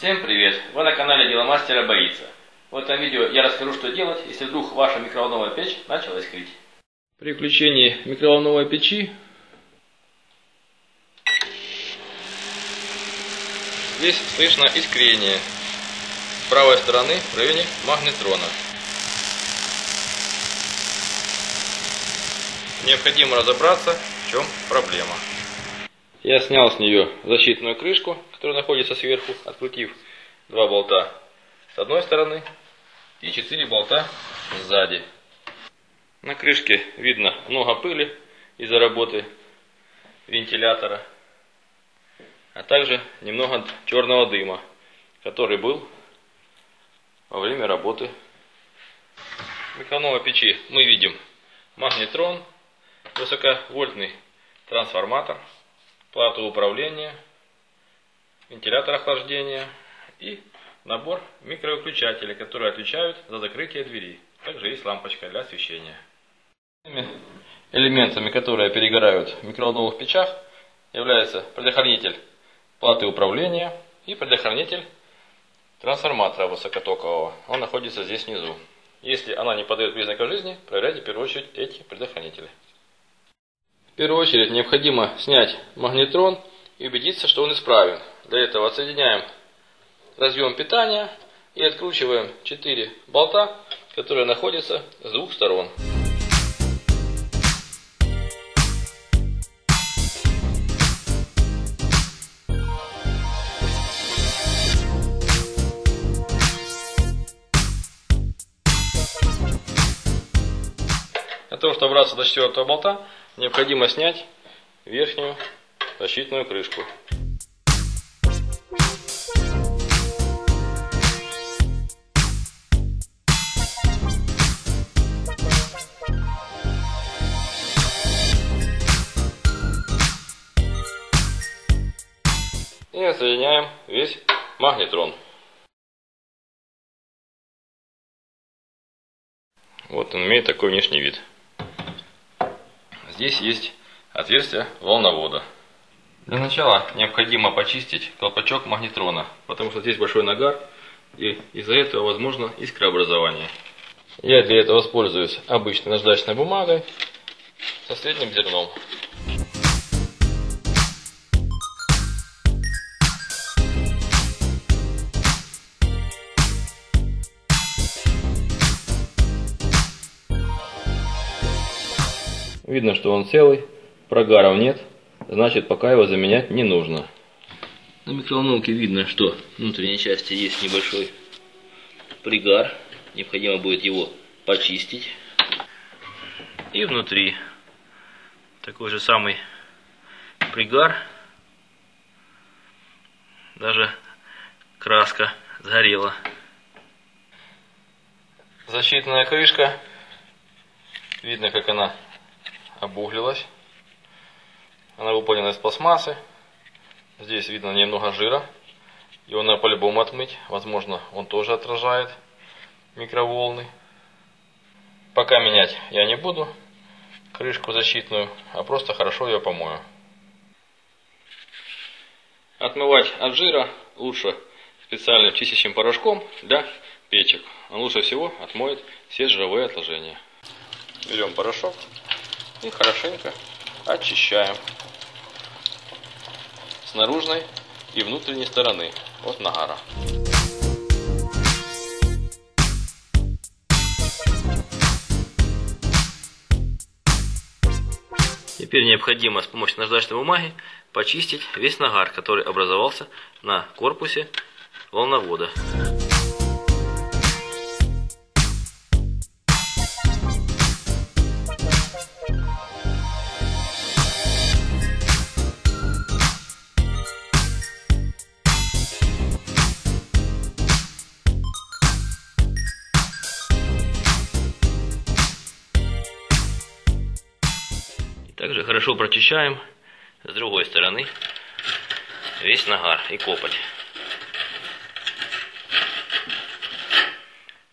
Всем привет! Вы на канале Дело Мастера Боится. В этом видео я расскажу, что делать, если вдруг ваша микроволновая печь начала искрить. При включении микроволновой печи здесь слышно искрение с правой стороны в районе магнетрона. Необходимо разобраться, в чем проблема. Я снял с нее защитную крышку, которая находится сверху, открутив два болта с одной стороны и четыре болта сзади. На крышке видно много пыли из-за работы вентилятора, а также немного черного дыма, который был во время работы микроволновой печи. Мы видим магнетрон, высоковольтный трансформатор, плату управления, вентилятор охлаждения и набор микровыключателей, которые отвечают за закрытие двери. Также есть лампочка для освещения. Элементами, которые перегорают в микроволновых печах, является предохранитель платы управления и предохранитель трансформатора высокотокового. Он находится здесь внизу. Если она не подает признака жизни, проверяйте в первую очередь эти предохранители. В первую очередь необходимо снять магнетрон и убедиться, что он исправен. Для этого отсоединяем разъем питания и откручиваем 4 болта, которые находятся с двух сторон. Для того, чтобы добраться до четвертого болта, необходимо снять верхнюю защитную крышку. И отсоединяем весь магнетрон. Вот он имеет такой внешний вид. Здесь есть отверстие волновода. Для начала необходимо почистить колпачок магнетрона, потому что здесь большой нагар и из-за этого возможно искрообразование. Я для этого воспользуюсь обычной наждачной бумагой со средним зерном. Видно, что он целый, прогаров нет, значит пока его заменять не нужно. На микроволновке видно, что в внутренней части есть небольшой пригар. Необходимо будет его почистить. И внутри такой же самый пригар. Даже краска сгорела. Защитная крышка. Видно, как она обуглилась. Она выполнена из пластмассы. Здесь видно немного жира. Его надо по-любому отмыть. Возможно, он тоже отражает микроволны. Пока менять я не буду крышку защитную, а просто хорошо ее помою. Отмывать от жира лучше специальным чистящим порошком для печек. Он лучше всего отмоет все жировые отложения. Берем порошок и хорошенько очищаем с наружной и внутренней стороны от нагара. Теперь необходимо с помощью наждачной бумаги почистить весь нагар, который образовался на корпусе волновода. Также хорошо прочищаем с другой стороны весь нагар и копоть.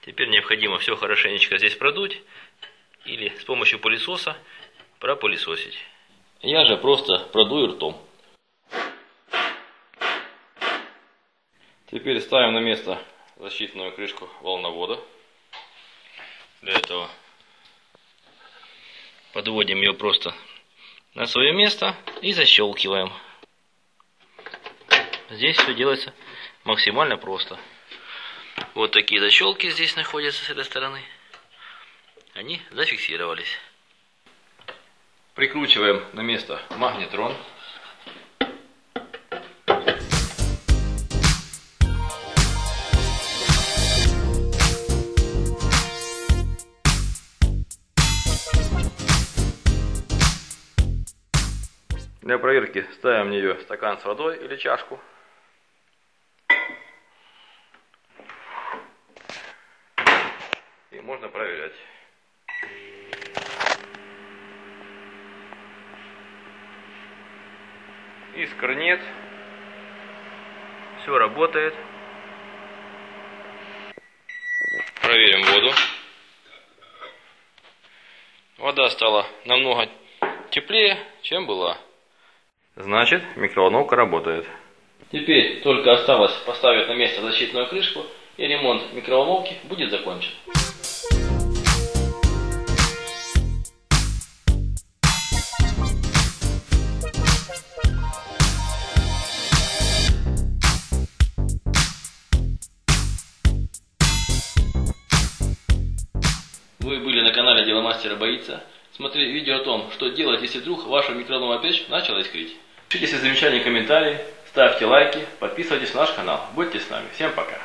Теперь необходимо все хорошенечко здесь продуть или с помощью пылесоса пропылесосить. Я же просто продую ртом. Теперь ставим на место защитную крышку волновода. Для этого подводим ее просто на свое место и защелкиваем. Здесь все делается максимально просто. Вот такие защелки здесь находятся с этой стороны. Они зафиксировались. Прикручиваем на место магнетрон. Для проверки ставим в нее стакан с водой или чашку. И можно проверять. Искр нет. Все работает. Проверим воду. Вода стала намного теплее, чем была. Значит, микроволновка работает. Теперь только осталось поставить на место защитную крышку, и ремонт микроволновки будет закончен. Вы были на канале Дело Мастера Боится. Смотрели видео о том, что делать, если вдруг ваша микроволновая печь начала искрить. Пишите свои замечания и комментарии, ставьте лайки, подписывайтесь на наш канал. Будьте с нами. Всем пока.